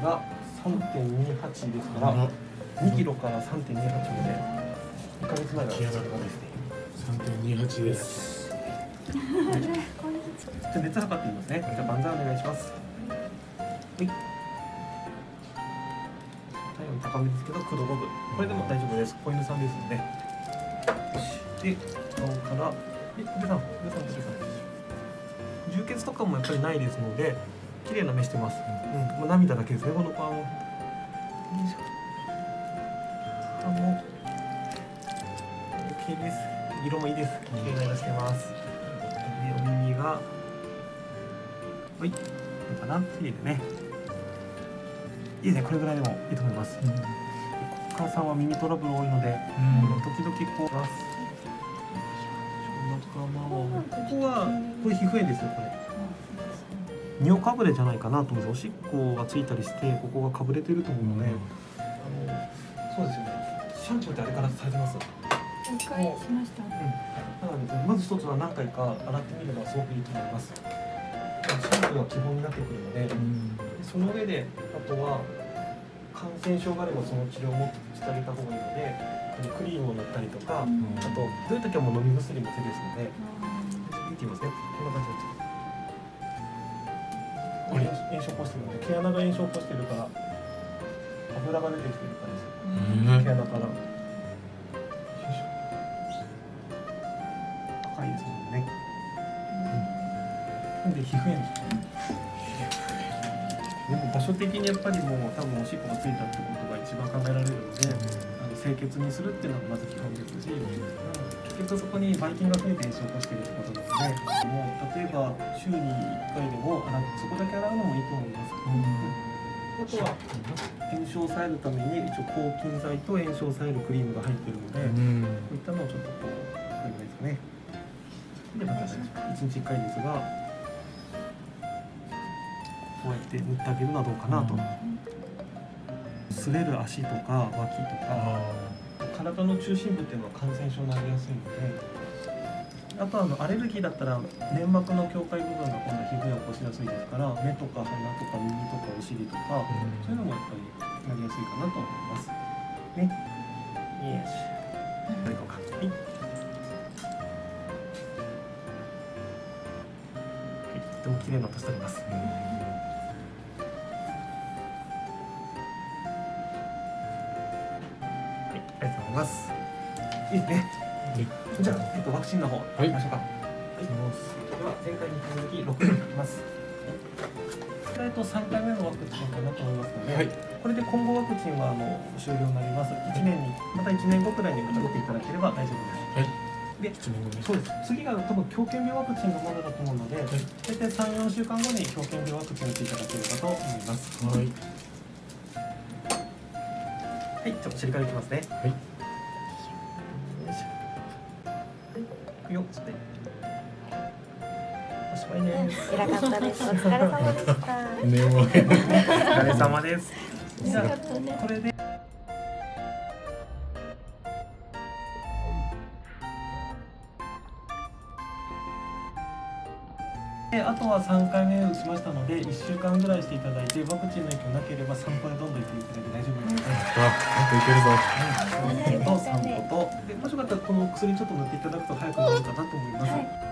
2.28ですから2キロから3.28まで。1ヶ月前が気が高ですね。三点二八です。じゃあ熱測ってみますね。じゃあ万歳お願いします。はい。体温高めですけど9度5分これでも大丈夫です。子犬さんですので。で顔から。え小手さん小手さん小手さん。充血とかもやっぱりないですので綺麗な目してます、うん。もう涙だけですねこの子はもうあもう OK です。色もいいです。綺麗な色してます。でお耳が。はい。いいかな綺麗でね。いいですね。これぐらいでもいいと思います、お母さんは耳トラブル多いので、時々こうますここはこれ皮膚炎ですよこれ尿かぶれじゃないかなと思うんです。おしっこがついたりしてここがかぶれてると思うので、あのそうですよね。シャンプーってあれからされてます？一回しました。なのでまず一つは何回か洗ってみるのがすごくいいと思います。シャンプーは基本になってくるのでその上であとは感染症があればその治療もしてあげた方がいいのであのクリームを塗ったりとか、うん。あとどういう時はもう飲み薬も手ですので見てみますねこんな感じでこれ炎症起こしてるので毛穴が炎症起こしてるから油が出てきてるからです毛穴から。赤いですもんね、なんで皮膚炎でも場所的にやっぱりもう多分おしっこがついたってことが一番考えられるので、あの清潔にするっていうのがまず基本ですし、結局そこにばい菌が増えて炎症を起こしているってことなのでもう例えば週に1回でも洗そこだけ洗うのもいいと思います。あとは炎症を抑えるために一応抗菌剤と炎症を抑えるクリームが入ってるので、こういったのをちょっとこうこれぐらいですかね。でまた一日一回ですが、こうやって塗ってあげるのはどうかなと。擦れる足とか脇とか体の中心部っていうのは感染症になりやすいので。あとはあのアレルギーだったら粘膜の境界部分が今度皮膚炎を起こしやすいですから目とか鼻とか耳とかお尻とかそういうのもやっぱりなりやすいかなと思います。ね。よし。これいこうか。はい。はい、とても綺麗な音しております。ます。いいですね。じゃあ、えっと、ワクチンの方、い行きましょうか。はい。では、前回に引き続き、6人いきます。えっと、3回目のワクチンかなと思いますので、はいこれで今後ワクチンはあの終了になります。1年に、また1年後くらいにまた打っていただければ大丈夫です。はい。で、一年後ねそうです。次が多分狂犬病ワクチンのものだと思うので、大体3、4週間後に狂犬病ワクチンを打っていただければと思います。はい。はい、じゃあお尻からいきますね。はい。よいしょ。よ。そして。おしまいです。偉かったです。お疲れ様でした。お疲れ様です。じゃあこれで。であとは3回目打ちましたので1週間ぐらいしていただいてワクチンの影響なければ散歩でどんどん行っていただいて大丈夫です。といけるぞ。と散歩とでもしよかったらこの薬ちょっと塗っていただくと早くなるかなと思います。はい